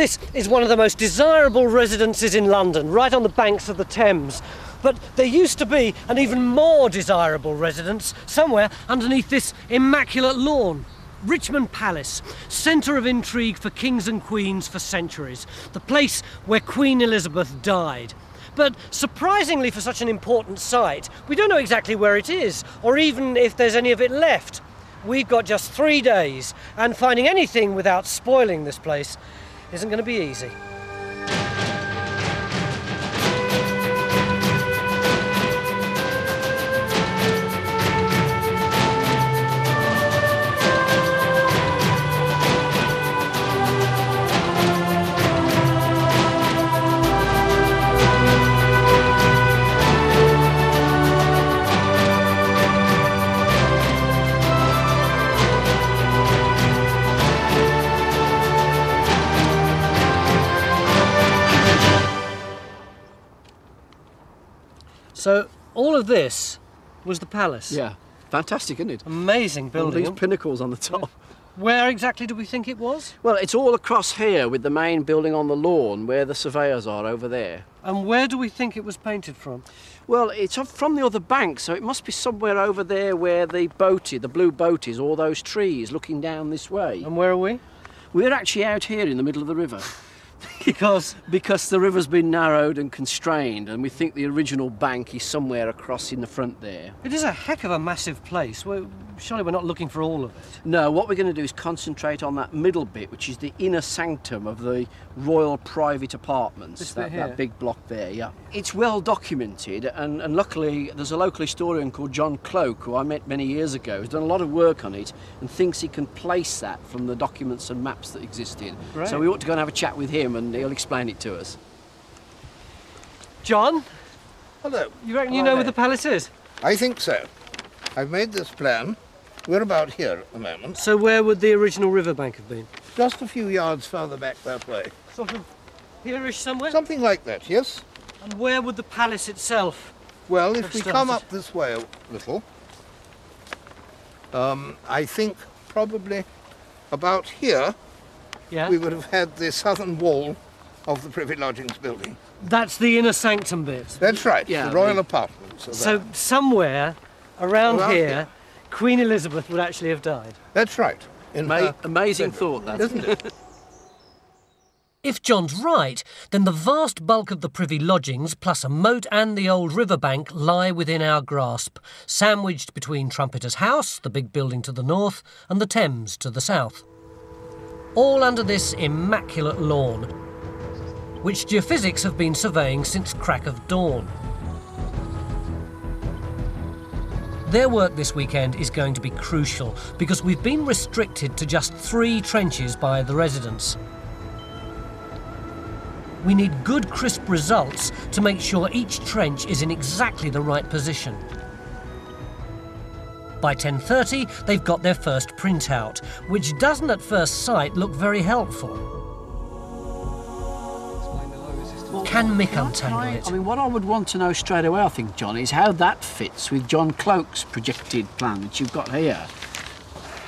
This is one of the most desirable residences in London, right on the banks of the Thames. But there used to be an even more desirable residence somewhere underneath this immaculate lawn. Richmond Palace, centre of intrigue for kings and queens for centuries, the place where Queen Elizabeth died. But surprisingly, for such an important site, we don't know exactly where it is, or even if there's any of it left. We've got just three days, and finding anything without spoiling this place isn't going to be easy. So all of this was the palace. Yeah, fantastic, isn't it? Amazing All building. these pinnacles on the top. Where exactly do we think it was? Well, it's all across here with the main building on the lawn where the surveyors are over there. And where do we think it was painted from? Well, it's from the other bank, so it must be somewhere over there where the boat is, the blue boat is, all those trees looking down this way. And where are we? We're actually out here in the middle of the river Because because the river's been narrowed and constrained, and we think the original bank is somewhere across in the front there. it is a heck of a massive place. we surely we're not looking for all of it. No, what we're going to do is concentrate on that middle bit, which is the inner sanctum of the royal private apartments. This that, that big block there, yeah. It's well documented, and, and luckily there's a local historian called John Cloake, who I met many years ago, who's done a lot of work on it and thinks he can place that from the documents and maps that existed. Great. So we ought to go and have a chat with him, and he'll explain it to us. John, Hello. you reckon you Hello know where the palace is? I think so. I've made this plan. We're about here at the moment, So where would the original riverbank have been? just a few yards further back that way. Sort of here-ish somewhere? Something like that, yes? And where would the palace itself? Well, if we come up this way a little, um, I think probably about here Yeah. we would have had the southern wall of the Privy Lodgings building. That's the inner sanctum bit. That's right, Yeah, the royal the- apartments. Are So there. somewhere around, Around here, here. Queen Elizabeth would actually have died. That's right. In Ma- amazing bedroom, thought, that. Isn't it? If John's right, then the vast bulk of the privy lodgings, plus a moat and the old riverbank, lie within our grasp, sandwiched between Trumpeter's House, the big building to the north, and the Thames to the south. All under this immaculate lawn, which geophysics have been surveying since crack of dawn. Their work this weekend is going to be crucial because we've been restricted to just three trenches by the residents. We need good, crisp results to make sure each trench is in exactly the right position. By 10:30, they've got their first printout, which doesn't at first sight look very helpful. Can Mick untangle I, it? I mean, what I would want to know straight away, I think, John, is how that fits with John Cloake's projected plan that you've got here.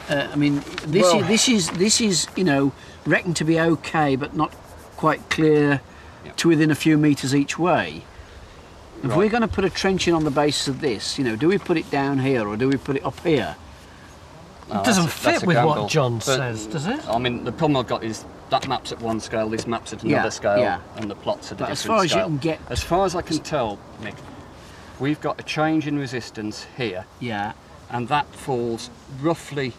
Uh, I mean, this Well- is this is this is you know reckoned to be okay, but not quite clear to within a few metres each way. If we're going to put a trench in on the basis of this, you know, do we put it down here or do we put it up here? It doesn't a- fit with what. John But, says, does it? I mean, the problem I've got is that map's at one scale, this map's at Yeah, another scale, yeah. and the plots at a But different as far as you can get- As far as I can tell, Nick, we've got a change in resistance here, Yeah, and that falls roughly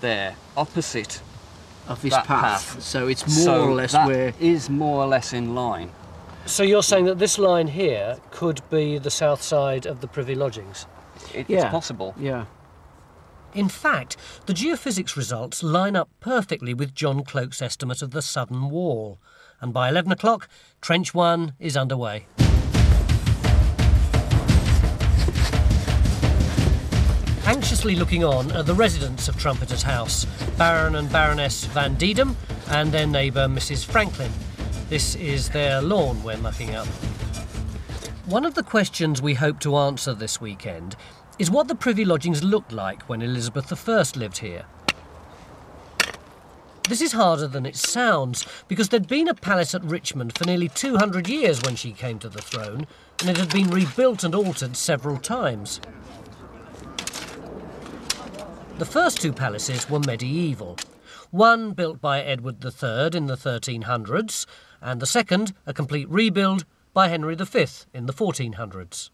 there, opposite of this that path. path. So it's more so or less that where. is more or less in line. So you're saying that this line here could be the south side of the Privy Lodgings? It, Yeah. It's possible. Yeah. In fact, the geophysics results line up perfectly with John Cloake's estimate of the southern wall. And by 11 o'clock, Trench 1 is underway. Anxiously looking on are the residents of Trumpeter's House, Baron and Baroness Van Dedem and their neighbour Mrs. Franklin. This is their lawn we're mucking up. One of the questions we hope to answer this weekend is what the Privy Lodgings looked like when Elizabeth I lived here. This is harder than it sounds, because there'd been a palace at Richmond for nearly 200 years when she came to the throne, and it had been rebuilt and altered several times. The first two palaces were medieval. One built by Edward III in the 1300s, and the second a complete rebuild by Henry V in the 1400s.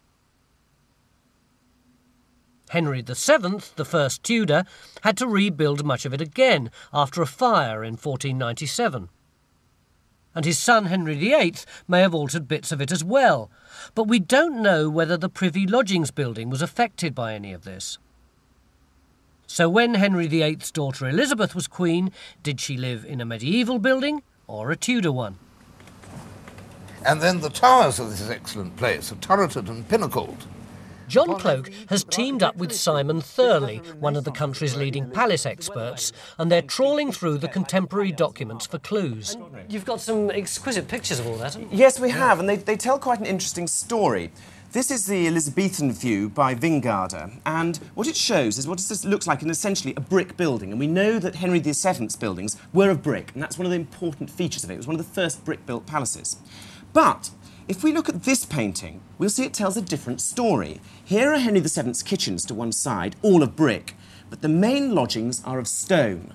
Henry VII, the first Tudor, had to rebuild much of it again after a fire in 1497. And his son Henry VIII may have altered bits of it as well, but we don't know whether the Privy Lodgings building was affected by any of this. So when Henry VIII's daughter Elizabeth was queen, did she live in a medieval building or a Tudor one? And then the towers of this excellent place are turreted and pinnacled. John Cloake has teamed up with Simon Thurley, one of the country's leading palace experts, and they're trawling through the contemporary documents for clues. You've got some exquisite pictures of all that. Yes, we have, and they, they tell quite an interesting story. This is the Elizabethan view by Wyngaerde, and what it shows is what this looks like in essentially a brick building. And we know that Henry VII's buildings were of brick, and that's one of the important features of it. It was one of the first brick-built palaces. But if we look at this painting, we'll see it tells a different story. Here are Henry VII's kitchens to one side, all of brick, but the main lodgings are of stone.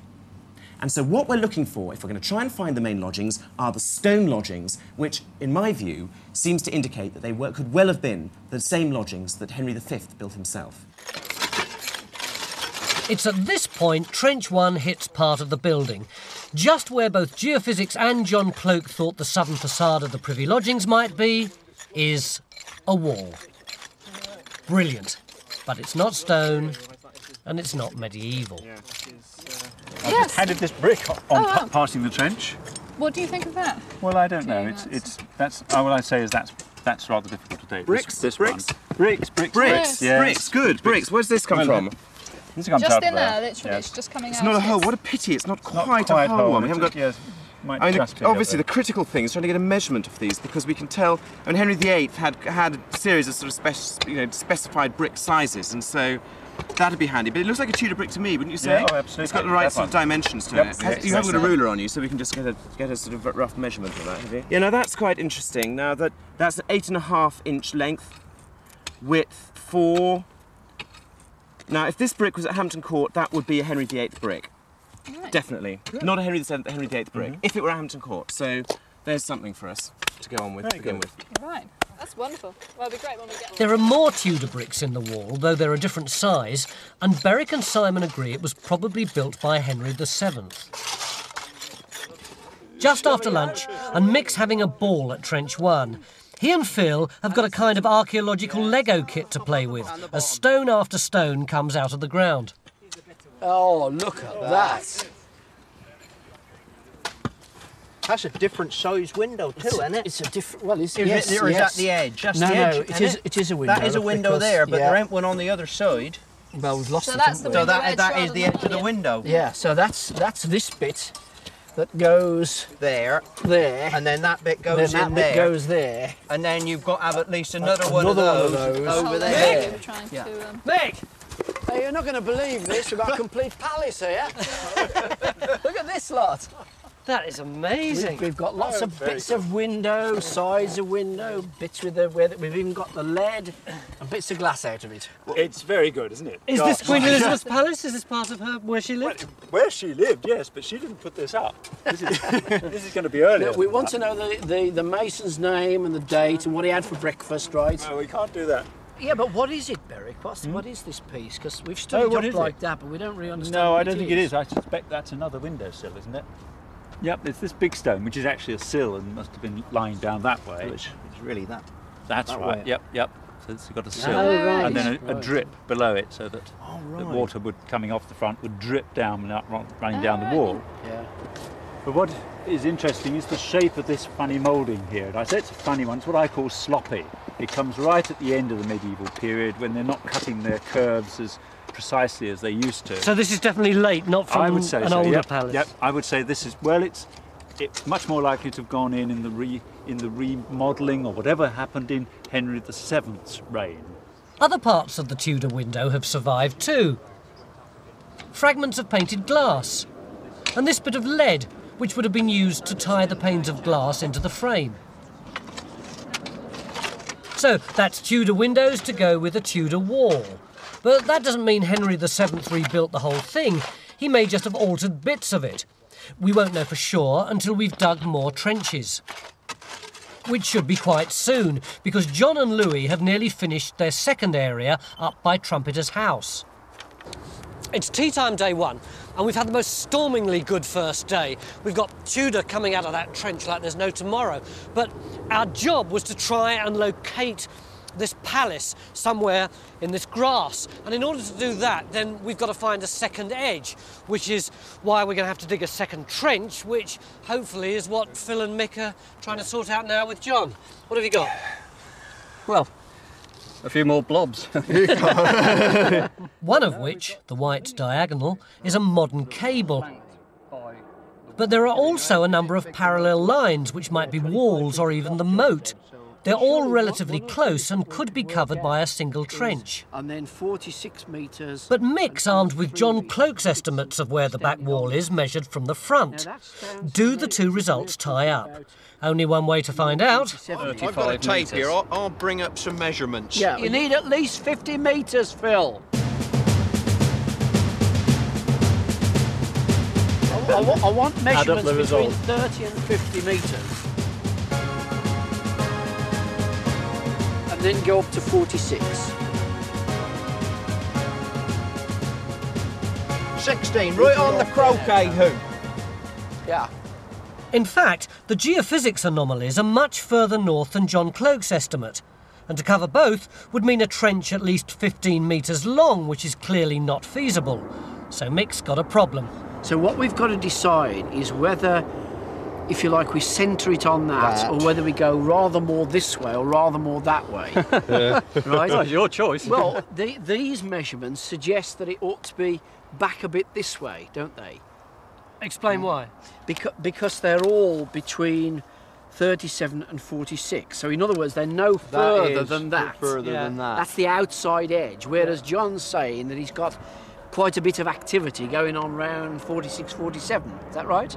And so what we're looking for, if we're going to try and find the main lodgings, are the stone lodgings, which, in my view, seems to indicate that they were, could well have been the same lodgings that Henry V built himself. It's at this point Trench 1 hits part of the building, just where both geophysics and John Cloake thought the southern facade of the Privy Lodgings might be, is a wall. Brilliant. But it's not stone, and it's not medieval. I Yes. Uh, just handed this brick on Oh, pa- wow. passing the trench. What do you think of that? Well, I don't know. It's that's- it's that's. Oh, what I say is that's that's rather difficult to do. Bricks? This, this Bricks? One. Bricks. Bricks. Bricks, Yes. bricks, good, bricks. Where's this come Well, from? This comes Just out in of there, literally. Yes. It's just coming It's out. It's not a hole. What a pity! It's not Not quite, a hole one. We haven't got. yes, might I mean, just obviously, the critical thing is trying to get a measurement of these because we can tell. I mean, Henry VIII had had a series of sort of spec, you know, specified brick sizes, and so that'd be handy. But it looks like a Tudor brick to me, wouldn't you say? Yeah, oh, absolutely. It's got the right That sort of dimensions to Yep. it. Yeah, you haven't got a ruler on you, so we can just get a get a sort of rough measurement of that, have you? Yeah, now that's quite interesting. Now that that's an eight and a half inch length, width four. Now, if this brick was at Hampton Court, that would be a Henry VIII brick. Right. Definitely. Not a Henry VII, a Henry VIII brick. Mm-hmm. If it were at Hampton Court. So there's something for us to go on with, to begin good. with. Right. That's wonderful. Well, it'll be great when we get There are more Tudor bricks in the wall, though they're a different size, and Beric and Simon agree it was probably built by Henry VII. Just after lunch, and Mick's having a ball at Trench 1. He and Phil have got a kind of archaeological Lego kit to play with, as stone after stone comes out of the ground. Oh, look at that. That's a different size window too, isn't it? It's a different. Well, it's Is yes, it, or is yes. that the edge? That's No, the no, it isn't is- it is a window, That is a window because- there, but yeah. there ain't one on the other side. Well, we've lost So it. that's the we? So that, edge that rather is the edge of the yeah. window. Yeah, so that's that's this bit that goes There, there, and then that bit then goes that in bit there, goes there. and then you've got to have at least another, one, of Another one of those those. over Oh, there. there. We were trying Yeah. to. Um, Mick! Hey, you're not going to believe this. We've got a complete palace here. Look at this lot. That is amazing. We've got lots oh, of bits of window, sides of window, bits with the where the- we've even got the lead and bits of glass out of it. It's very good, isn't it? Is this Queen Elizabeth's palace? Is this part of her where she lived? Where she lived, yes, but she didn't put this up. This is, this is going to be earlier. We want to know the, the, the mason's name and the date and what he had for breakfast, right? No, we can't do that. Yeah, but what is it, Beric? What's, hmm? What is this piece? Because we've oh, studied Oh, up like it? that, but we don't really understand. No, what I don't think is. it is. I suspect that's another windowsill, isn't it? Yep, it's this big stone, which is actually a sill and must have been lying down that way. It's, it's really that. That's that right. way. Yep, yep. So it's got a sill, Oh, right. and then a, a drip below it, so that Oh, the water would coming off the front would drip down and running down the Ah, wall. Yeah. But what is interesting is the shape of this funny moulding here. And I say it's a funny one. It's what I call sloppy. It comes right at the end of the medieval period when they're not cutting their curves as precisely as they used to. So this is definitely late, not from I would say an so. older yep, palace. Yep, I would say this is well. It's it's much more likely to have gone in in the re in the remodelling or whatever happened in Henry VII's reign. Other parts of the Tudor window have survived too. Fragments of painted glass. and this bit of lead, which would have been used to tie the panes of glass into the frame. So that's Tudor windows to go with a Tudor wall. But that doesn't mean Henry VII rebuilt the whole thing. He may just have altered bits of it. We won't know for sure until we've dug more trenches. Which should be quite soon, because John and Louis have nearly finished their second area up by Trumpeter's house. It's tea time day one, and we've had the most stormingly good first day. We've got Tudor coming out of that trench like there's no tomorrow. But our job was to try and locate this palace somewhere in this grass. And in order to do that, then we've got to find a second edge, which is why we're going to have to dig a second trench, which hopefully is what Phil and Mick are trying to sort out now with John. What have you got? Well, a few more blobs. One of which, the white diagonal, is a modern cable. But there are also a number of parallel lines which might be walls or even the moat. They're all relatively close and could be covered by a single trench. And then 46 metres. But Mick's armed with John Cloake's estimates of where the back wall is measured from the front. Do the two results tie up? Only one way to find out. I've got a tape here. I'll, I'll bring up some measurements. Yeah, you need at least 50 metres, Phil. I, I wa- I want measurements between 30 and 50 metres. Then go up to 46. 16, right on the croquet hoop. Yeah. In fact, the geophysics anomalies are much further north than John Cloake's estimate. And to cover both would mean a trench at least 15 metres long, which is clearly not feasible. So Mick's got a problem. So what we've got to decide is whether, if you like, we centre it on that, or whether we go rather more this way or rather more that way. right? Well, it's your choice. Well, the, these measurements suggest that it ought to be back a bit this way, don't they? Explain hmm. why. Because, because they're all between 37 and 46. So, in other words, they're no further than that. Further Yeah. than that. That's the outside edge. Whereas John's saying that he's got quite a bit of activity going on round 46, 47. Is that right?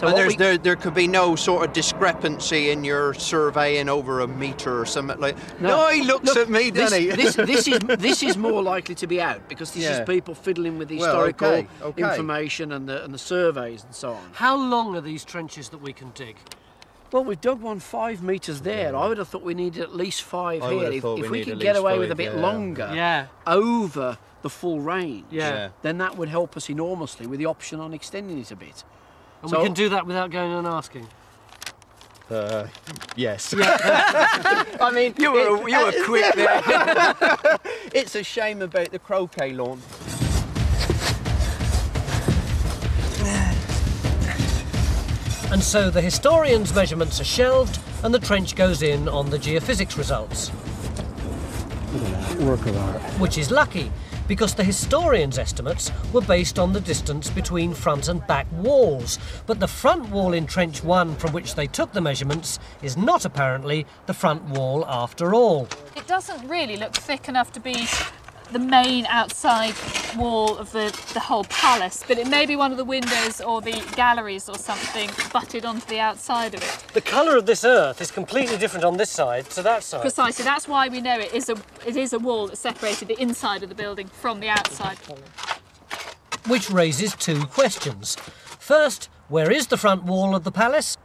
So and there's, we- there, there could be no sort of discrepancy in your surveying over a metre or something like. No, he looks Look, at me, this, doesn't he? this, this is this is more likely to be out because this Yeah. is people fiddling with the Well, historical okay, okay. information and the and the surveys and so on. How long are these trenches that we can dig? Well, we've dug one five metres there. I would have thought we needed at least five I would here. have If, thought if we we could get least away with a bit yeah. longer Yeah. over the full range, Yeah. then that would help us enormously with the option on extending it a bit. And So- we can do that without going and asking. Uh, yes. I mean, you were you were quick there. it's a shame about the croquet lawn. And so the historian's measurements are shelved and the trench goes in on the geophysics results. Work of art. Which is lucky, because the historian's estimates were based on the distance between front and back walls. But the front wall in Trench 1 from which they took the measurements is not apparently the front wall after all. It doesn't really look thick enough to be the main outside wall of the, the whole palace, but it may be one of the windows or the galleries or something butted onto the outside of it. The colour of this earth is completely different on this side to that side. Precisely, that's why we know it is a it is a wall that separated the inside of the building from the outside. Which raises two questions. First, where is the front wall of the palace?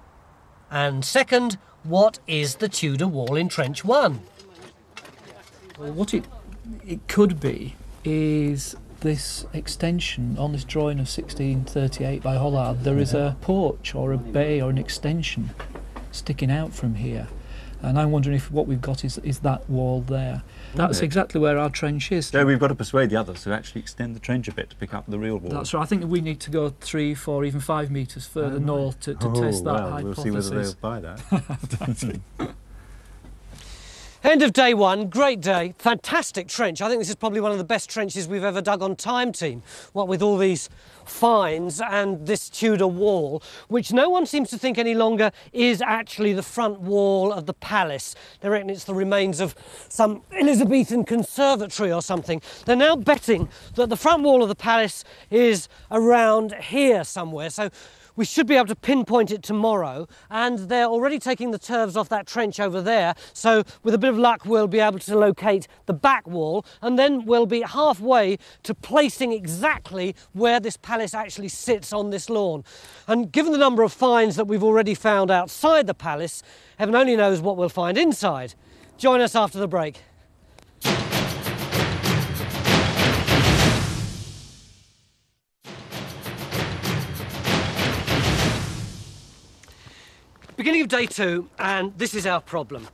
And second, what is the Tudor wall in Trench 1? Well, what it it could be is this extension on this drawing of 1638 by Hollar. There is a porch or a bay or an extension sticking out from here. And I'm wondering if what we've got is, is that wall there. That's exactly where our trench is. So we've got to persuade the others to actually extend the trench a bit to pick up the real wall. That's right. I think we need to go three, four, even five metres further Oh, north to, to Oh, test that well, we'll see hypothesis. whether they'll buy that. End of day one, great day, fantastic trench. I think this is probably one of the best trenches we've ever dug on time team. What with all these finds and this Tudor wall, which no one seems to think any longer is actually the front wall of the palace. They reckon it's the remains of some Elizabethan conservatory or something. They're now betting that the front wall of the palace is around here somewhere. So we should be able to pinpoint it tomorrow, and they're already taking the turves off that trench over there. So, with a bit of luck, we'll be able to locate the back wall, and then we'll be halfway to placing exactly where this palace actually sits on this lawn. And given the number of finds that we've already found outside the palace, heaven only knows what we'll find inside. Join us after the break. Beginning of day two, and this is our problem.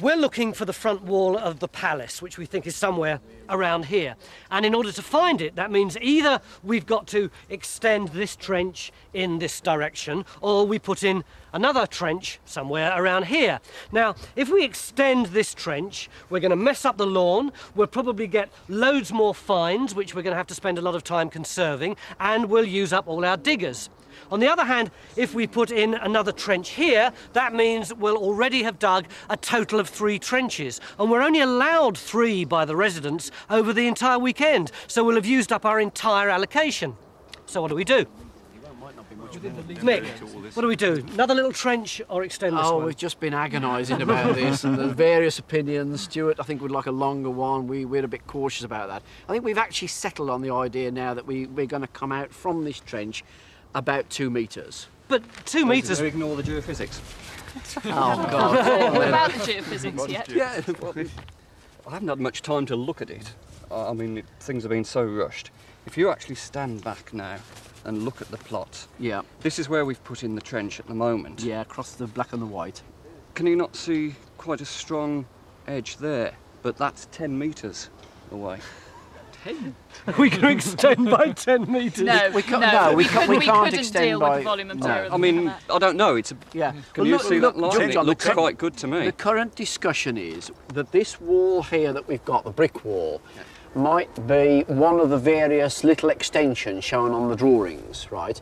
We're looking for the front wall of the palace, which we think is somewhere around here. And in order to find it, that means either we've got to extend this trench in this direction, or we put in another trench somewhere around here. Now, if we extend this trench, we're going to mess up the lawn, we'll probably get loads more fines, which we're going to have to spend a lot of time conserving, and we'll use up all our diggers. On the other hand, if we put in another trench here, that means we'll already have dug a total of three trenches. And we're only allowed three by the residents over the entire weekend, so we'll have used up our entire allocation. So what do we do? Mick, what do we do? Another little trench or extend this Oh, one? we've just been agonising about this, and there's various opinions. Stuart, I think, would like a longer one. We, we're a bit cautious about that. I think we've actually settled on the idea now that we, we're going to come out from this trench about two metres. But two metres... Ignore the geophysics. Oh, God. What about the geophysics yet? Yeah, well, I haven't had much time to look at it. I I mean, it, things have been so rushed. If you actually stand back now and look at the plot, Yeah, this is where we've put in the trench at the moment. yeah, across the black and the white. Can you not see quite a strong edge there? But that's 10 metres away. We can extend by 10 metres. No, We can't- no, no, we we, can't- could, we we can't couldn't extend deal with by- the volume of no. material. I mean, have I don't know. It's a. Yeah. Can Well, you look- see look, that line? John, it John, the looks cur- quite good to me. The current discussion is that this wall here that we've got, the brick wall, might be one of the various little extensions shown on the drawings, right?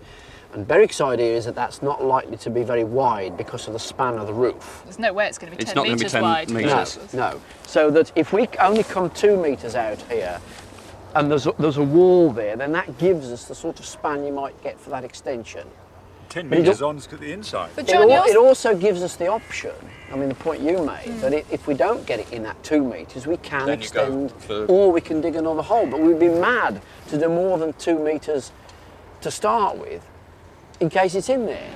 And Beric's idea is that that's not likely to be very wide because of the span of the roof. There's no way it's going to be It's 10 not gonna be metres 10 wide. metres. No, no. So that if we only come two metres out here, and there's a, there's a wall there, then that gives us the sort of span you might get for that extension. 10 metres on to the inside. But It, al- it also gives us the option, I mean, the point you made, that i if we don't get it in that two metres, we can Then extend, for- or we can dig another hole. But we'd be mad to do more than two metres to start with, in case it's in there.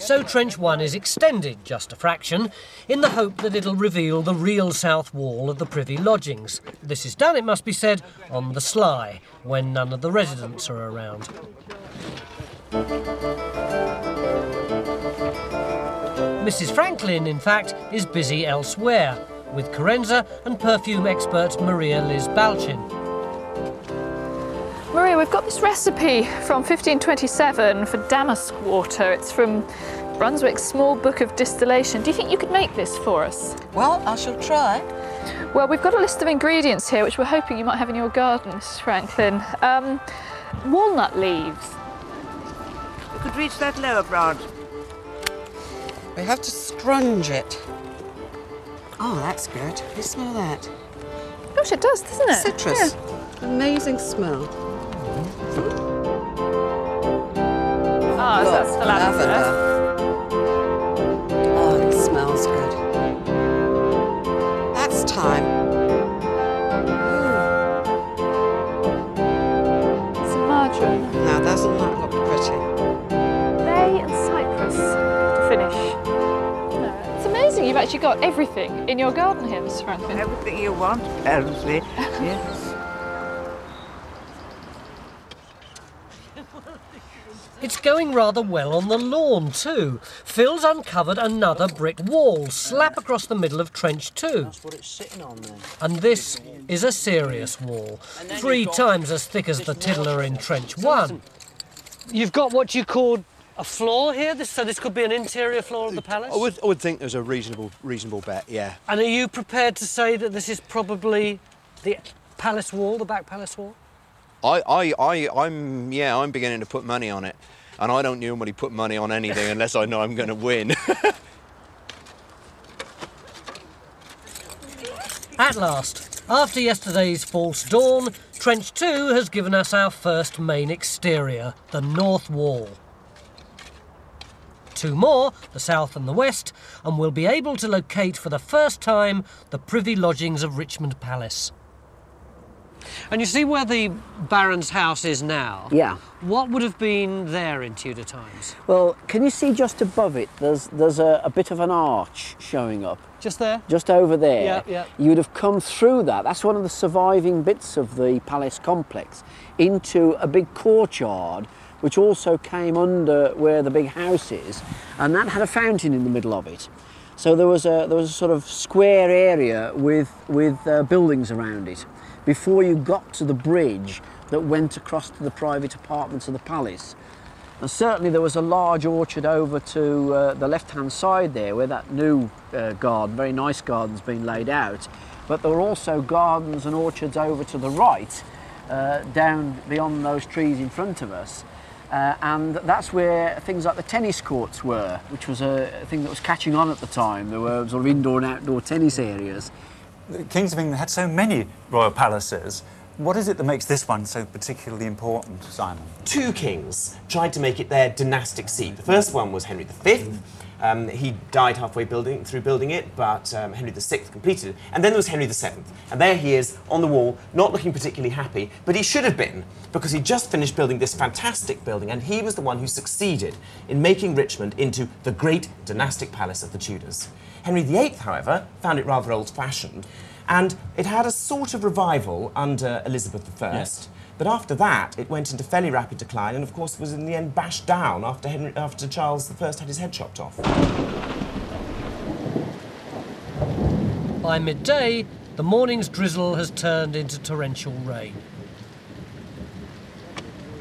So Trench 1 is extended just a fraction in the hope that it'll reveal the real south wall of the Privy lodgings. This is done, it must be said, on the sly, when none of the residents are around. Mrs. Franklin, in fact, is busy elsewhere, with Carenza and perfume expert Maria Lis Balchin. Maria, we've got this recipe from 1527 for damask water. It's from Brunswick's Small Book of Distillation. Do you think you could make this for us? Well, I shall try. Well, we've got a list of ingredients here, which we're hoping you might have in your garden, Mrs. Franklin. Um, walnut leaves. You could reach that lower branch. We have to scrunge it. Oh, that's good. You smell that? Gosh, it does, doesn't it? Citrus. Amazing smell. So that's the lavender. Oh, it smells good. That's thyme. Hmm. Some marjoram. Now, doesn't that look pretty? Bay and cypress to finish. No, It's amazing you've actually got everything in your garden here, Mrs. Franklin. Everything you want, apparently. yes. It's going rather well on the lawn too. Phil's uncovered another brick wall, slap across the middle of trench two. That's what it's sitting on there. And this is a serious wall, three times as thick as the tiddler in trench one. You've got what you called a floor here? This, so this could be an interior floor of the palace? I would, I would think there's a reasonable, reasonable bet. Yeah. And are you prepared to say that this is probably the palace wall, the back palace wall? I, I, I, I'm, yeah, I'm beginning to put money on it, and I don't normally put money on anything unless I know I'm going to win. At last, after yesterday's false dawn, Trench 2 has given us our first main exterior, the north wall. Two more, the south and the west, and we'll be able to locate for the first time the privy lodgings of Richmond Palace. And you see where the Baron's house is now? Yeah. What would have been there in Tudor times? Well, can you see just above it? There's there's a, a bit of an arch showing up. Just there? Just over there. Yeah, yeah. You would have come through that. That's one of the surviving bits of the palace complex into a big courtyard, which also came under where the big house is, and that had a fountain in the middle of it. So there was a there was a sort of square area with with uh, buildings around it before you got to the bridge that went across to the private apartments of the palace. And certainly there was a large orchard over to uh, the left-hand side there where that new uh, garden, very nice garden's been laid out. But there were also gardens and orchards over to the right, uh, down beyond those trees in front of us. Uh, and that's where things like the tennis courts were, which was a thing that was catching on at the time. There were sort of indoor and outdoor tennis areas. The Kings of England had so many royal palaces. What is it that makes this one so particularly important, Simon? Two kings tried to make it their dynastic seat. The first one was Henry V. Um, he died halfway building through building it, but um, Henry VI completed it. And then there was Henry VII. And there he is on the wall, not looking particularly happy, but he should have been, because he just finished building this fantastic building, and he was the one who succeeded in making Richmond into the great dynastic palace of the Tudors. Henry VIII, however, found it rather old fashioned, and it had a sort of revival under Elizabeth I. Yes. But after that, it went into fairly rapid decline, and of course was in the end bashed down after, Henry, after Charles I had his head chopped off. By midday, the morning's drizzle has turned into torrential rain.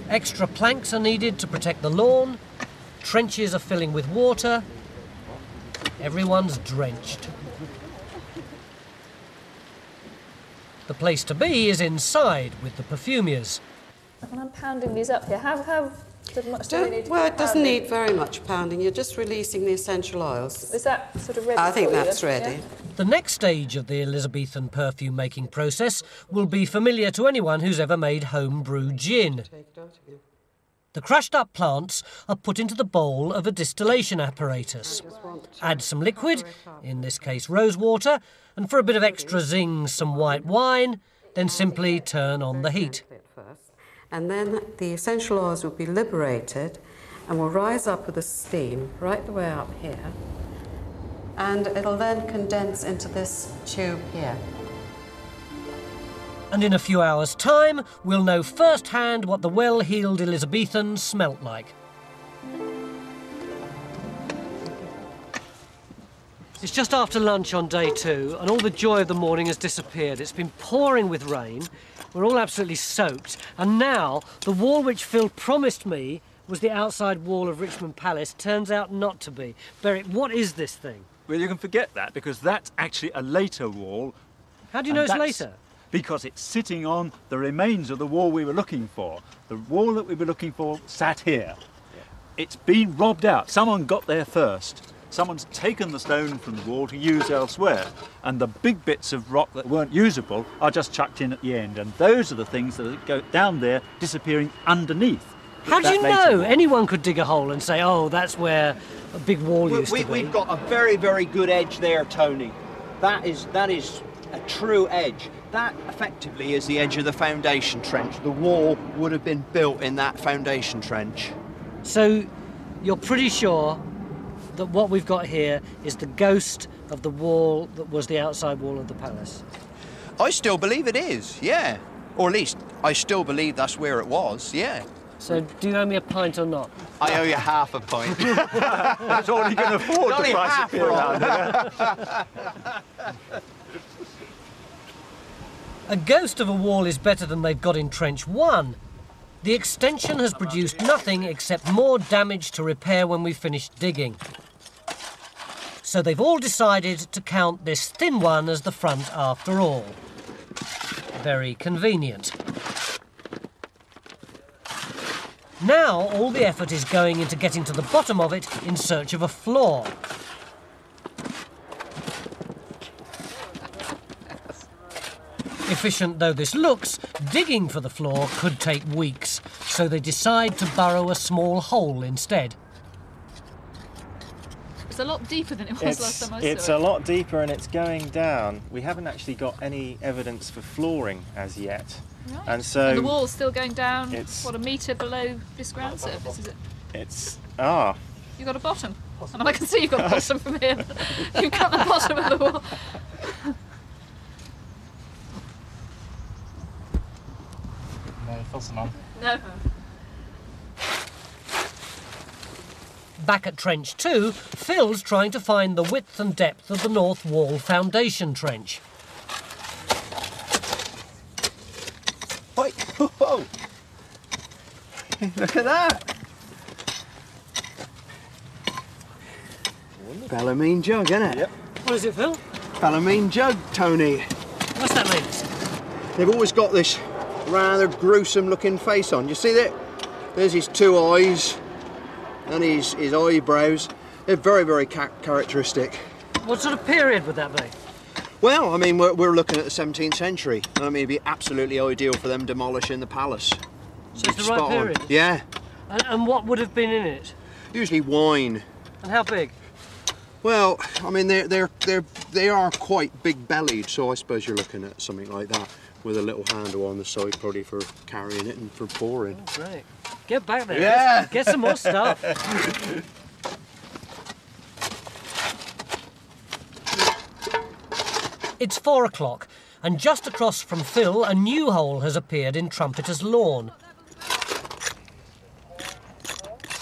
Extra planks are needed to protect the lawn, trenches are filling with water, everyone's drenched. The place to be is inside with the perfumiers. When I'm pounding these up here, how, how much do they need to well, it doesn't need very much pounding. You're just releasing the essential oils. Is that sort of ready I think for you? that's ready. Yeah? The next stage of the Elizabethan perfume making process will be familiar to anyone who's ever made homebrew gin. The crushed up plants are put into the bowl of a distillation apparatus. Add some liquid, in this case rose water, and for a bit of extra zing, some white wine, then simply turn on the heat. And then the essential oils will be liberated and will rise up with the steam right the way up here. And it'll then condense into this tube here. And in a few hours' time, we'll know firsthand what the well heeled Elizabethans smelt like. It's just after lunch on day two, and all the joy of the morning has disappeared. It's been pouring with rain. We're all absolutely soaked. And now, the wall which Phil promised me was the outside wall of Richmond Palace turns out not to be. Beric, what is this thing? Well, you can forget that because that's actually a later wall. How do you know it's later? Because it's sitting on the remains of the wall we were looking for. The wall that we were looking for sat here. It's been robbed out. Someone got there first. Someone's taken the stone from the wall to use elsewhere, and the big bits of rock that weren't usable are just chucked in at the end. And those are the things that go down there, disappearing underneath. How do you know? wall. Anyone could dig a hole and say, oh, that's where a big wall We, used we, to be. we've got a very, very good edge there, Tony. That is that is a true edge. That effectively is the edge of the foundation trench. The wall would have been built in that foundation trench. So you're pretty sure that what we've got here is the ghost of the wall that was the outside wall of the palace. I still believe it is, yeah. Or at least I still believe that's where it was, yeah. So do you owe me a pint or not? I owe you half a pint. That's all you can afford Only to price half of beer wrong. around here. A ghost of a wall is better than they've got in Trench 1. The extension has produced nothing except more damage to repair when we finish digging. So they've all decided to count this thin one as the front after all. Very convenient. Now all the effort is going into getting to the bottom of it in search of a floor. Efficient though this looks, digging for the floor could take weeks, so they decide to burrow a small hole instead. It's a lot deeper than it was last time I saw it's saw a lot deeper and it's going down. We haven't actually got any evidence for flooring as yet. Right. And so And the wall's still going down, it's- what, a metre below this ground surface, is it? it's ah You've got a bottom. And I can see you've got a bottom from here. You've got the bottom of the wall. No, fussing on. Back at Trench 2, Phil's trying to find the width and depth of the North Wall foundation trench. Wait, whoa! Look at that! Bellarmine jug, isn't it? Yep. What is it, Phil? Bellarmine jug, Tony. What's that mean? They've always got this rather gruesome looking face on. You see that? There's his two eyes and his, his eyebrows. They're very, very characteristic. What sort of period would that be? Well, I mean, we're, we're looking at the 17th century. I mean, it'd be absolutely ideal for them demolishing the palace. So it's the Spot right on. period? Yeah. And, and what would have been in it? Usually wine. And how big? Well, I mean, they're, they're, they're, they are quite big bellied, so I suppose you're looking at something like that with a little handle on the side, probably for carrying it and for pouring. Great. Get back there. Yeah. Get some more stuff. It's four o'clock, and just across from Phil, a new hole has appeared in Trumpeter's Lawn.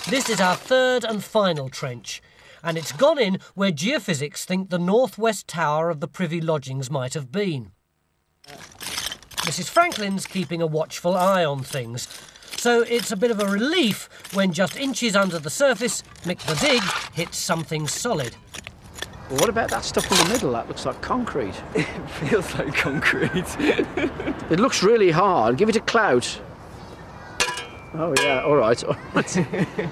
This is our third and final trench, and it's gone in where geophysics think the northwest tower of the Privy Lodgings might have been. Mrs. Franklin's keeping a watchful eye on things, so it's a bit of a relief when just inches under the surface, Mick the Dig hits something solid. Well, what about that stuff in the middle? That looks like concrete. It feels like concrete. It looks really hard. Give it a clout. Oh yeah, all right. all right.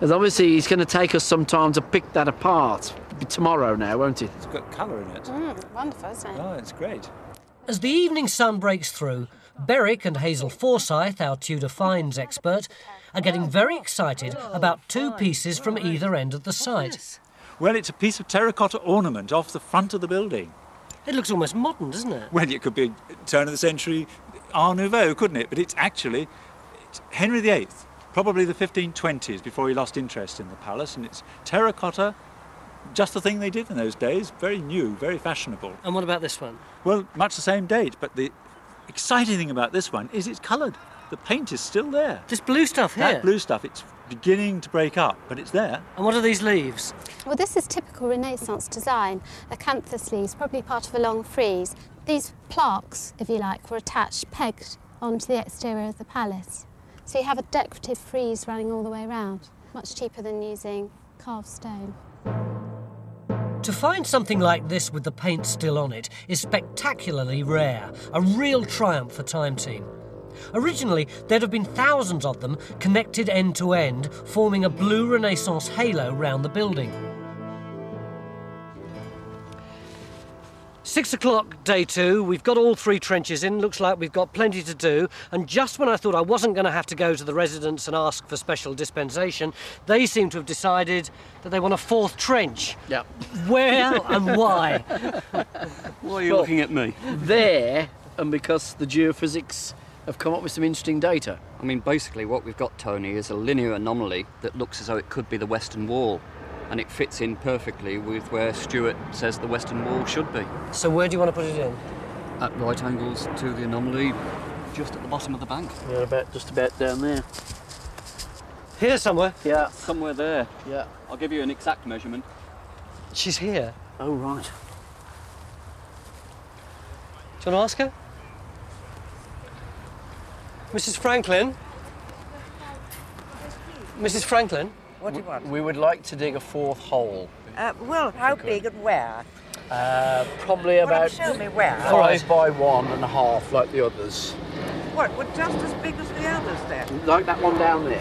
As obviously it's going to take us some time to pick that apart. It'll be tomorrow now, won't it? It's got colour in it. Mm, wonderful, isn't it? Oh, it's great. As the evening sun breaks through, Beric and Hazel Forsyth, our Tudor finds expert, are getting very excited about two pieces from either end of the site. Well, it's a piece of terracotta ornament off the front of the building. It looks almost modern, doesn't it? Well, it could be turn of the century Art Nouveau, couldn't it? But it's actually it's Henry VIII, probably the 1520s, before he lost interest in the palace, and it's terracotta, just the thing they did in those days. Very new, very fashionable. And what about this one? Well, much the same date, but the exciting thing about this one is it's coloured. The paint is still there. This blue stuff here? That blue stuff, it's beginning to break up, but it's there. And what are these leaves? Well, this is typical Renaissance design. Acanthus leaves, probably part of a long frieze. These plaques, if you like, were attached, pegged onto the exterior of the palace. So you have a decorative frieze running all the way around. Much cheaper than using carved stone. To find something like this with the paint still on it is spectacularly rare, a real triumph for Time Team. Originally, there'd have been thousands of them connected end to end, forming a blue Renaissance halo round the building. Six o'clock, day two. We've got all three trenches in. Looks like we've got plenty to do. And just when I thought I wasn't going to have to go to the residents and ask for special dispensation, they seem to have decided that they want a fourth trench. Yeah. Where and why? Why are you looking at me? There, and because the geophysics have come up with some interesting data. I mean, basically, what we've got, Tony, is a linear anomaly that looks as though it could be the Western Wall. And it fits in perfectly with where Stuart says the Western Wall should be. So, where do you want to put it in? At right angles to the anomaly, just at the bottom of the bank. Yeah, about just about down there. Here somewhere? Yeah. Somewhere there. Yeah. I'll give you an exact measurement. She's here. Oh, right. Do you want to ask her? Mrs. Franklin, Mrs. Franklin? What do you want? We would like to dig a fourth hole. Uh, well, how big and where? Uh, probably Well, about show me where. five by one and a half, like the others. What? Well, just as big as the others then? Like that one down there.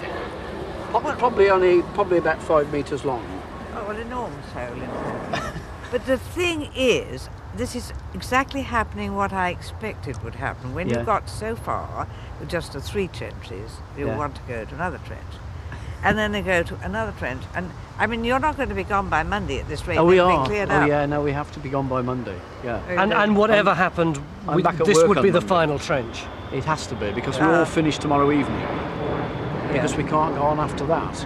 Prob- Probably only, probably about five metres long. Oh, well, enormous hole in there. but the thing is, this is exactly happening what I expected would happen. When Yeah. you got so far with just the three trenches, you Yeah. want to go to another trench. And then they go to another trench. And I mean, you're not going to be gone by Monday at this rate. oh, we They'll be are. cleared Oh, up. yeah, no, we have to be gone by Monday. Yeah. And, and whatever happened, I'm we- back at this work would on be the Monday. final trench. It has to be because we're Ah. all finished tomorrow evening. Because we can't go on after that.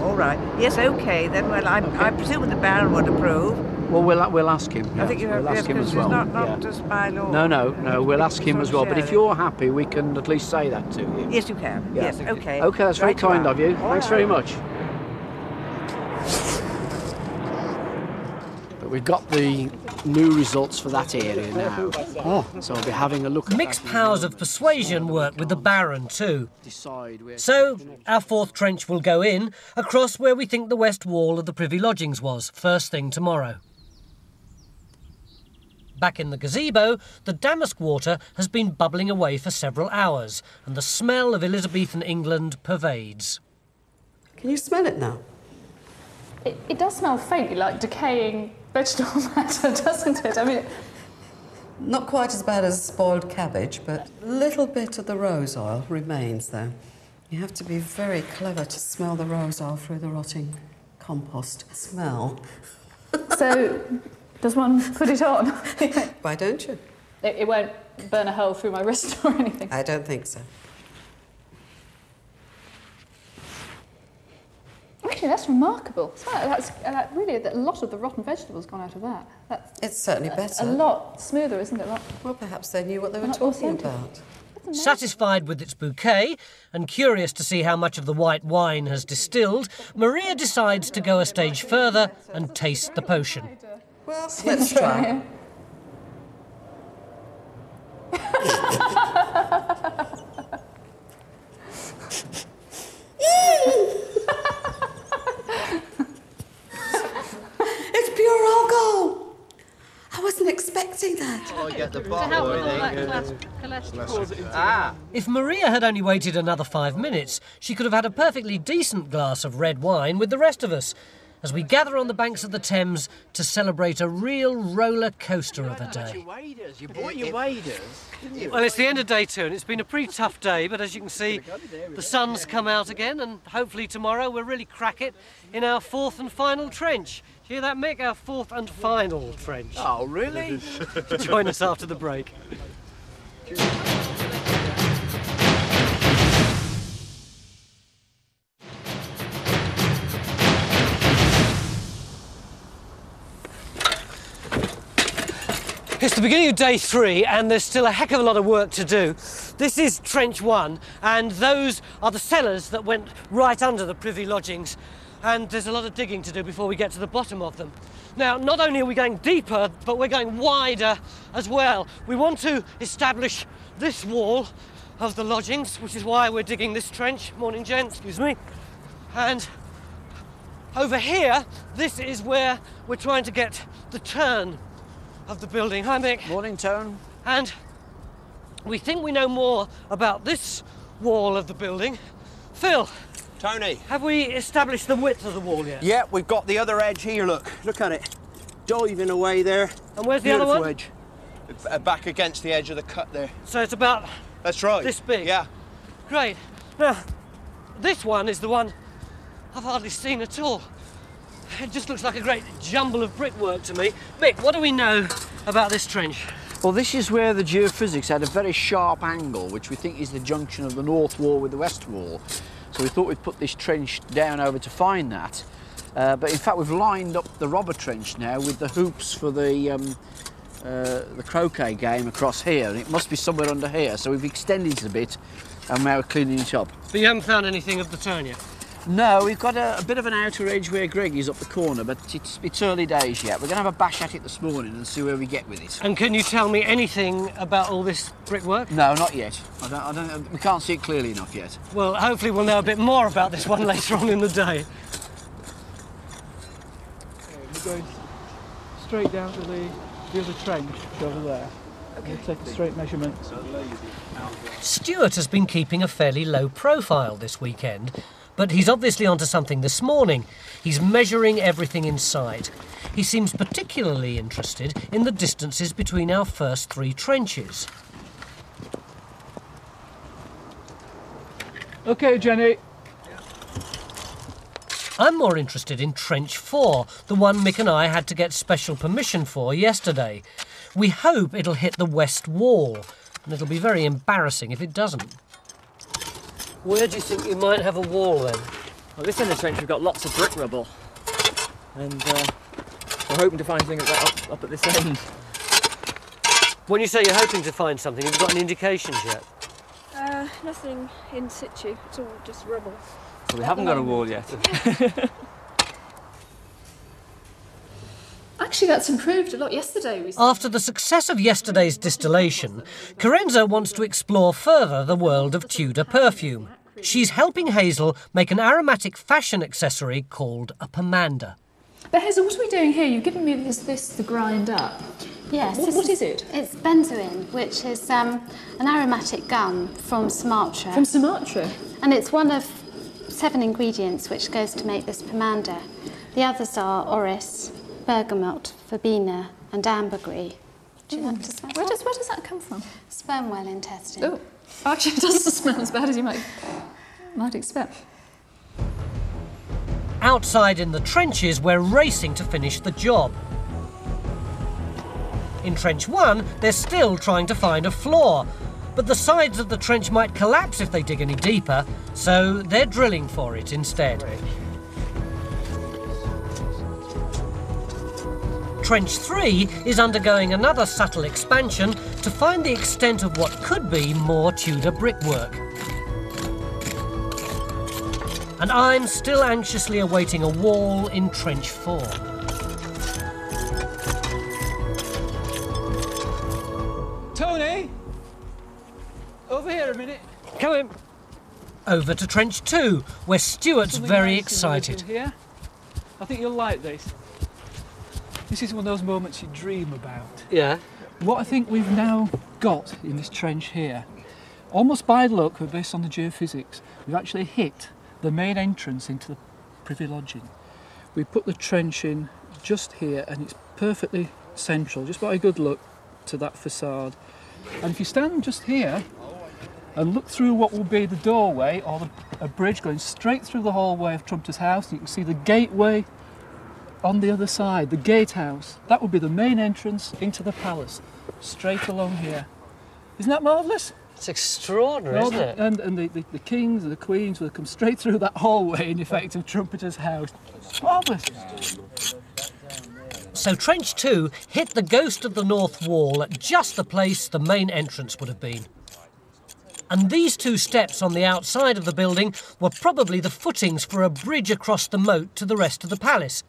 All right. Yes, okay. Then, well, I, I presume the Baron would approve. Well, we'll, we'll ask him. I think you we'll have ask yes, him as well. not, not yeah. just by law. No, no, no. We'll ask him as well. But if you're happy, we can at least say that to you. Yes, you can. Yeah. Yes, okay. Okay, that's very Right you kind are. of you. All Thanks very much. But we've got the new results for that area now. Oh. So I'll be having a look Mixed that powers of persuasion work with the Baron too. So, our fourth trench will go in, across where we think the west wall of the Privy Lodgings was, first thing tomorrow. Back in the gazebo, the damask water has been bubbling away for several hours, and the smell of Elizabethan England pervades. Can you smell it now? It, it does smell faintly like decaying vegetable matter, doesn't it? I mean, Not quite as bad as spoiled cabbage, but a little bit of the rose oil remains there. You have to be very clever to smell the rose oil through the rotting compost smell. so does one put it on? Why don't you? It, it won't burn a hole through my wrist or anything. I don't think so. Actually, that's remarkable. It's That's uh, really a lot of the rotten vegetables gone out of that. That's It's certainly better. a lot smoother, isn't it? A lot- Well, perhaps they knew what they were talking authentic. about. Satisfied with its bouquet and curious to see how much of the white wine has distilled, Maria decides to go a stage further and taste the potion. Well, let's try. it's pure alcohol. I wasn't expecting that. Oh, get the To help with all that cholesterol. Ah, If Maria had only waited another five minutes, she could have had a perfectly decent glass of red wine with the rest of us, as we gather on the banks of the Thames to celebrate a real roller coaster of a day. waders. You brought your waders, didn't you? Well, it's the end of day two, and it's been a pretty tough day, but as you can see, the sun's come out again, and hopefully tomorrow we'll really crack it in our fourth and final trench. Do you hear that, Mick? Our fourth and final trench. Oh, really? Join us after the break. It's the beginning of day three, and there's still a heck of a lot of work to do. This is trench one, and those are the cellars that went right under the privy lodgings. And there's a lot of digging to do before we get to the bottom of them. Now, not only are we going deeper, but we're going wider as well. We want to establish this wall of the lodgings, which is why we're digging this trench. Morning, gents, excuse me. And over here, this is where we're trying to get the turn of the building. Hi, Mick. Morning, Tone. And we think we know more about this wall of the building. Phil, Tony. have we established the width of the wall yet? Yeah, we've got the other edge here. Look, look at it, diving away there. And where's the other one? edge. Uh, Back against the edge of the cut there. So it's about That's right. this big. Yeah. Great. Now, this one is the one I've hardly seen at all. It just looks like a great jumble of brickwork to me. Mick, what do we know about this trench? Well, this is where the geophysics had a very sharp angle, which we think is the junction of the north wall with the west wall. So we thought we'd put this trench down over to find that. Uh, but in fact, we've lined up the robber trench now with the hoops for the um, uh, the croquet game across here, and it must be somewhere under here. So we've extended it a bit, and now we're cleaning it up. But you haven't found anything of the turn yet. No, we've got a, a bit of an outer edge where Greg is up the corner, but it's, it's early days yet. We're going to have a bash at it this morning and see where we get with it. And can you tell me anything about all this brickwork? No, not yet. I don't, I don't, we can't see it clearly enough yet. Well, hopefully we'll know a bit more about this one later on in the day. We're going straight down to the, the other trench over there. We'll take a straight measurement. Stuart has been keeping a fairly low profile this weekend, but he's obviously onto something this morning. He's measuring everything in sight. He seems particularly interested in the distances between our first three trenches. Okay, Jenny. I'm more interested in Trench 4, the one Mick and I had to get special permission for yesterday. We hope it'll hit the west wall, and it'll be very embarrassing if it doesn't. Where do you think you might have a wall then? Well, this end of the trench we've got lots of brick rubble, and uh, we're hoping to find something like that up, up at this end. When you say you're hoping to find something, have you got any indications yet? Uh, nothing in situ. It's all just rubble. So we haven't got a wall yet. Actually, that's improved a lot yesterday. We After the success of yesterday's distillation, Carenza wants to explore further the world of Tudor perfume. She's helping Hazel make an aromatic fashion accessory called a pomander. But Hazel, what are we doing here? You've given me this, this to grind up. Yes. What, this what is it? It's benzoin, which is um, an aromatic gum from Sumatra. From Sumatra? And it's one of seven ingredients which goes to make this pomander. The others are orris, bergamot, verbena, and ambergris. Would you like to smell Where does, where does that come from? Sperm whale intestine. Oh, actually, it doesn't smell as bad as you might, might expect. Outside in the trenches, we're racing to finish the job. In Trench 1, they're still trying to find a floor, but the sides of the trench might collapse if they dig any deeper, so they're drilling for it instead. Trench 3 is undergoing another subtle expansion to find the extent of what could be more Tudor brickwork. And I'm still anxiously awaiting a wall in Trench 4. Tony! Over here a minute. Come in. Over to Trench 2, where Stuart's Something very nice excited. in Here. I think you'll like this. This is one of those moments you dream about. Yeah. What I think we've now got in this trench here, almost by luck, but based on the geophysics, we've actually hit the main entrance into the privy lodging. We put the trench in just here and it's perfectly central, just by a good look to that facade. And if you stand just here and look through what will be the doorway or the, a bridge going straight through the hallway of Trumpeter's house, you can see the gateway on the other side, the gatehouse. That would be the main entrance into the palace, straight along here. Isn't that marvellous? It's extraordinary, isn't it? And, and the, the, the kings and the queens will come straight through that hallway, in effect, of Trumpeter's house. Marvellous. So Trench 2 hit the ghost of the north wall at just the place the main entrance would have been. And these two steps on the outside of the building were probably the footings for a bridge across the moat to the rest of the palace.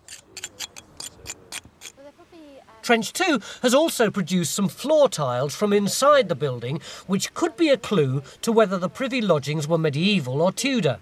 Trench 2 has also produced some floor tiles from inside the building, which could be a clue to whether the privy lodgings were medieval or Tudor.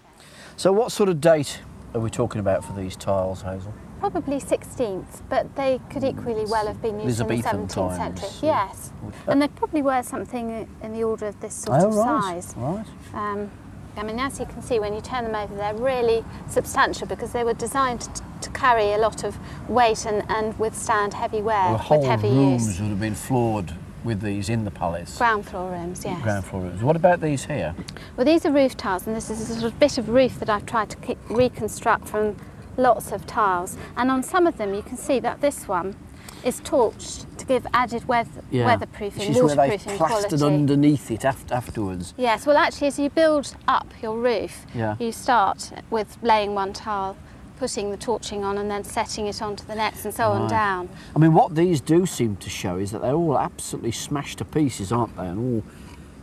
So, what sort of date are we talking about for these tiles, Hazel? Probably 16th, but they could equally well have been used in the 17th times. century. Yes. And they probably were something in the order of this sort Oh, of right, size. right. Um, I mean, as you can see, when you turn them over, they're really substantial because they were designed to, to carry a lot of weight and, and withstand heavy wear the whole with heavy rooms use. would have been floored with these in the palace. Ground floor rooms, yes. Ground floor rooms. What about these here? Well, these are roof tiles, and this is a sort of bit of roof that I've tried to reconstruct from lots of tiles. And on some of them, you can see that this one is torched to give added weather, weatherproofing, Which is where they've plastered quality. underneath it after, afterwards. Yes, well, actually, as you build up your roof, Yeah. you start with laying one tile, putting the torching on, and then setting it onto the next, and so on down. I mean, what these do seem to show is that they're all absolutely smashed to pieces, aren't they? And all,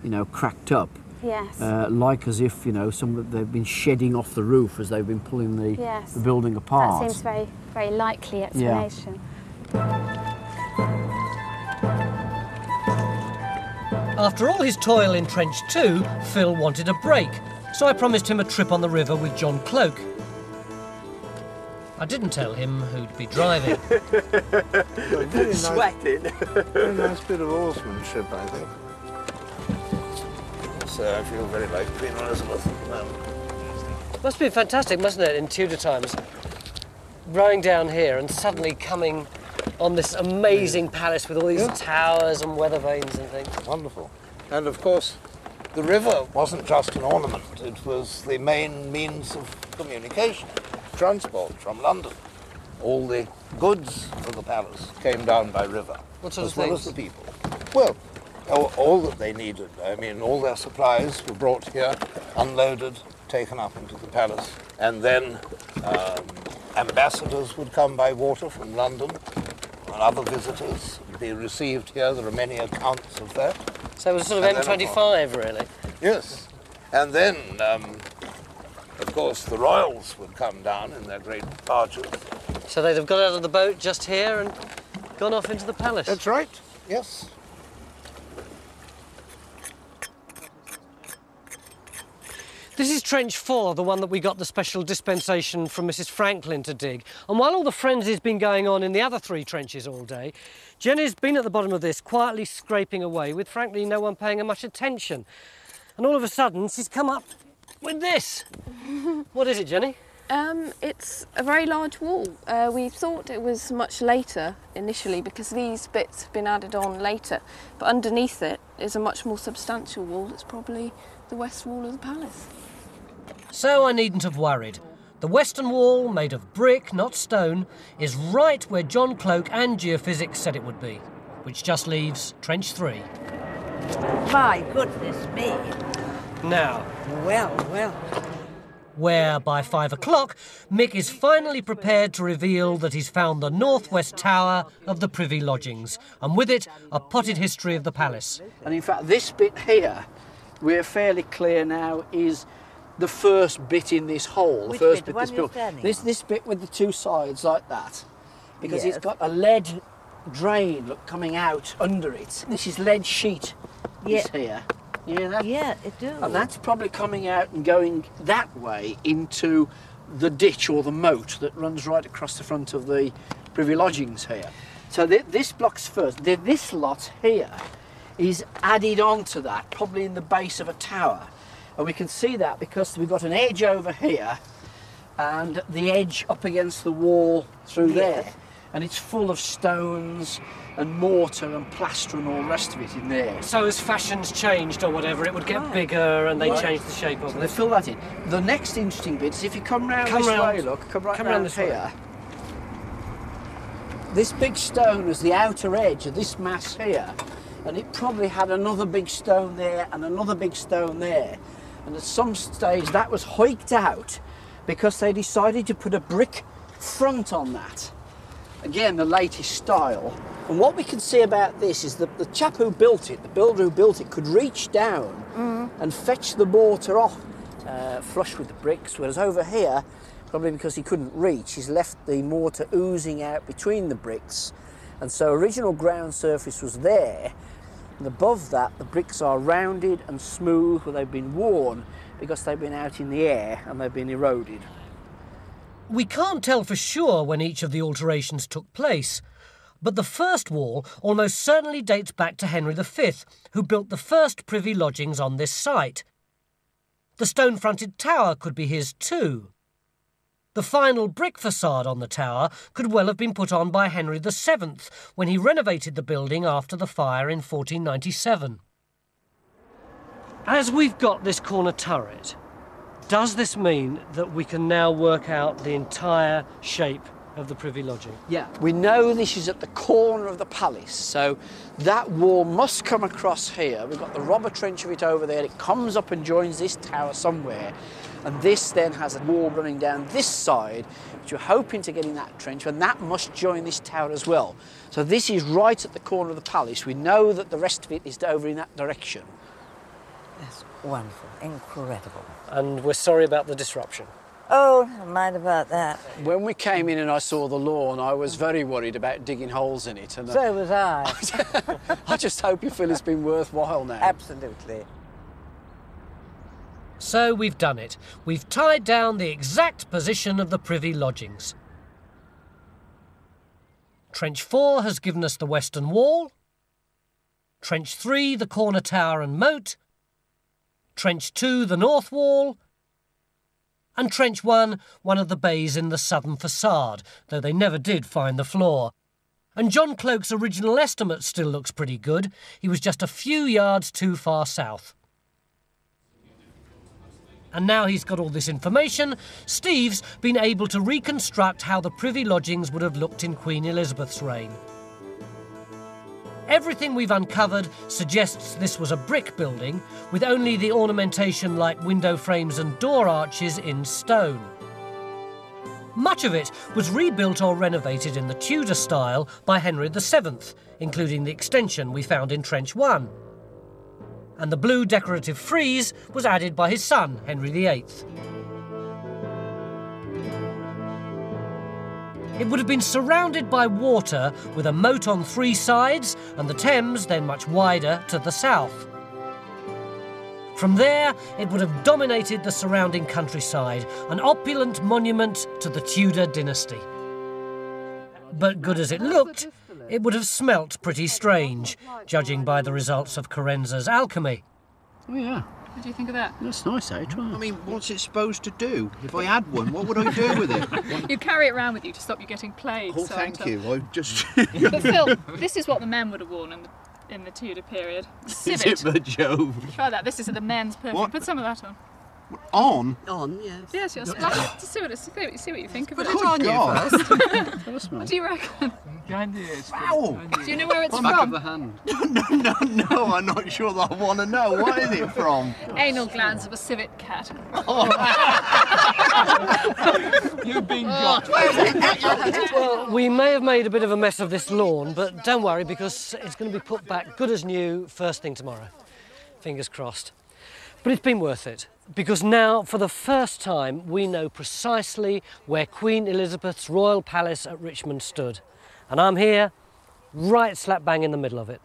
you know, cracked up. Yes. Uh, like as if, you know, some they've been shedding off the roof as they've been pulling the, Yes. the building apart. that seems very, very likely explanation. After all his toil in Trench 2, Phil wanted a break, so I promised him a trip on the river with John Cloake. I didn't tell him who'd be driving. very nice- Sweating. Very nice bit of oarsmanship, I think. So I feel very like Queen Elizabeth at the moment. Must be fantastic, mustn't it, in Tudor times? Rowing down here and suddenly coming on this amazing palace with all these Yeah. towers and weather vanes and things. Wonderful. And of course, the river wasn't just an ornament, it was the main means of communication, transport from London. All the goods for the palace came down by river. What sort as of well things? as the people. Well, all, all that they needed. I mean, all their supplies were brought here, unloaded, taken up into the palace, and then um, ambassadors would come by water from London, and other visitors would be received here. There are many accounts of that. So it was sort of And M25, really. Yes. And then, um, of course, the royals would come down in their great barges. So they'd have got out of the boat just here and gone off into the palace. That's right, yes. This is Trench 4, the one that we got the special dispensation from Mrs Franklin to dig. And while all the frenzy's been going on in the other three trenches all day, Jenny's been at the bottom of this, quietly scraping away, with frankly no one paying her much attention. And all of a sudden, she's come up with this. what is it, Jenny? Um, it's a very large wall. Uh, we thought it was much later initially because these bits have been added on later, but underneath it is a much more substantial wall. It's probably the west wall of the palace. So I needn't have worried. The western wall, made of brick, not stone, is right where John Cloake and geophysics said it would be, which just leaves Trench 3. My goodness me. Now, Well, well. where by five o'clock, Mick is finally prepared to reveal that he's found the northwest tower of the Privy Lodgings, and with it, a potted history of the palace. And in fact, this bit here, we're fairly clear now, is the first bit in this hole. Which the first bit? Bit that's one you're built. standing This this bit with the two sides like that, because Yes. it's got a lead drain look coming out under it. This is lead sheet. This Yeah. here. Hear that? Yeah, it do. And that's probably coming out and going that way into the ditch or the moat that runs right across the front of the Privy Lodgings here. So th- this block's first. Th- This lot here is added on to that, probably in the base of a tower. And we can see that because we've got an edge over here and the edge up against the wall through there. And it's full of stones and mortar and plaster and all the rest of it in there. So as fashions changed or whatever, it would get Right. bigger and they Right. changed the shape of So they it. fill that in. The next interesting bit is if you come round Come this round. way, look, come right Come round, round this way. here. This big stone is the outer edge of this mass here, and it probably had another big stone there and another big stone there. And at some stage that was hiked out because they decided to put a brick front on that. Again, the latest style. And what we can see about this is that the chap who built it, the builder who built it, could reach down and fetch the mortar off uh, flush with the bricks, whereas over here, probably because he couldn't reach, he's left the mortar oozing out between the bricks. And so original ground surface was there, and above that the bricks are rounded and smooth where they've been worn because they've been out in the air and they've been eroded. We can't tell for sure when each of the alterations took place, but the first wall almost certainly dates back to Henry V, who built the first privy lodgings on this site. The stone fronted tower could be his too. The final brick facade on the tower could well have been put on by Henry VII when he renovated the building after the fire in 1497. As we've got this corner turret, does this mean that we can now work out the entire shape of the Privy Lodging? Yeah, we know this is at the corner of the palace, so that wall must come across here. We've got the robber trench of it over there. It comes up and joins this tower somewhere, and this then has a wall running down this side, which we're hoping to get in that trench, and that must join this tower as well. So this is right at the corner of the palace. We know that the rest of it is over in that direction. That's wonderful, incredible. And we're sorry about the disruption. Oh, never mind about that. When we came in and I saw the lawn, I was very worried about digging holes in it. And So was I. I just hope you feel it's been worthwhile now. Absolutely. So we've done it. We've tied down the exact position of the privy lodgings. Trench 4 has given us the western wall. Trench 3, the corner tower and moat. Trench 2, the north wall. And Trench 1, one of the bays in the southern facade, though they never did find the floor. And John Cloake's original estimate still looks pretty good. He was just a few yards too far south. And now he's got all this information, Steve's been able to reconstruct how the privy lodgings would have looked in Queen Elizabeth's reign. Everything we've uncovered suggests this was a brick building with only the ornamentation like window frames and door arches in stone. Much of it was rebuilt or renovated in the Tudor style by Henry VII, including the extension we found in Trench 1. And the blue decorative frieze was added by his son, Henry VIII. It would have been surrounded by water with a moat on three sides and the Thames then much wider to the south. From there, it would have dominated the surrounding countryside, an opulent monument to the Tudor dynasty. But good as it looked, it would have smelt pretty strange, judging by the results of Carenza's alchemy. Oh, yeah. What do you think of that? That's nice, eh? Try I mean, what's it supposed to do? If I had one, what would I do with it? You carry it around with you to stop you getting plague. Oh, so thank until- you. I just. But Phil, this is what the men would have worn in the, in the Tudor period. Is it Civet. for Jove? Try that. This is the men's perfume. What? Put some of that on. On? On, yes. Yes, yes. Splash it see what, see what, you think of Put it. it on you God. first. what do you reckon? Wow! Do you know where it's Back from? of the hand. no, no, no, I'm not sure that I want to know. What is it from? Anal glands of a civet cat. You've been oh. got. Well, we may have made a bit of a mess of this lawn, but don't worry because it's going to be put back good as new first thing tomorrow. Fingers crossed. But it's been worth it because now, for the first time, we know precisely where Queen Elizabeth's royal palace at Richmond stood. And I'm here, right slap bang in the middle of it.